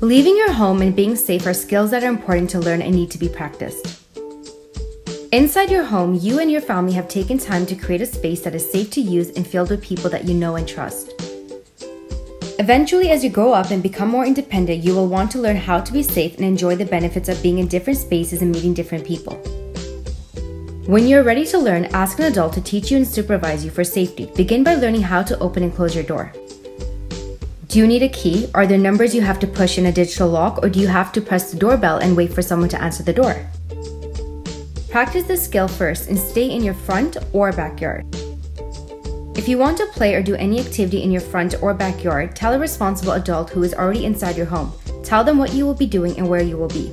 Leaving your home and being safe are skills that are important to learn and need to be practiced. Inside your home, you and your family have taken time to create a space that is safe to use and filled with people that you know and trust. Eventually, as you grow up and become more independent, you will want to learn how to be safe and enjoy the benefits of being in different spaces and meeting different people. When you're ready to learn, ask an adult to teach you and supervise you for safety. Begin by learning how to open and close your door. Do you need a key? Are there numbers you have to push in a digital lock, or do you have to press the doorbell and wait for someone to answer the door? Practice this skill first and stay in your front or backyard. If you want to play or do any activity in your front or backyard, tell a responsible adult who is already inside your home. Tell them what you will be doing and where you will be.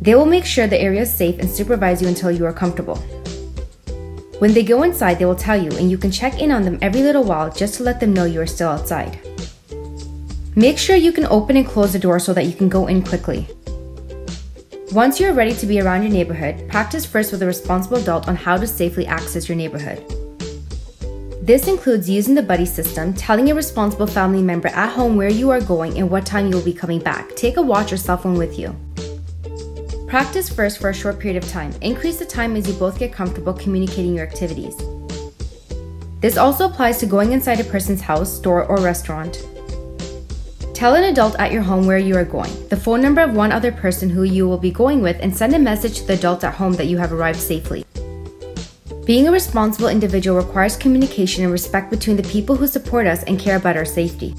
They will make sure the area is safe and supervise you until you are comfortable. When they go inside, they will tell you, and you can check in on them every little while just to let them know you are still outside. Make sure you can open and close the door so that you can go in quickly. Once you are ready to be around your neighborhood, practice first with a responsible adult on how to safely access your neighborhood. This includes using the buddy system, telling a responsible family member at home where you are going and what time you will be coming back. Take a watch or cell phone with you. Practice first for a short period of time. Increase the time as you both get comfortable communicating your activities. This also applies to going inside a person's house, store, or restaurant. Tell an adult at your home where you are going, the phone number of one other person who you will be going with, and send a message to the adult at home that you have arrived safely. Being a responsible individual requires communication and respect between the people who support us and care about our safety.